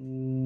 mm,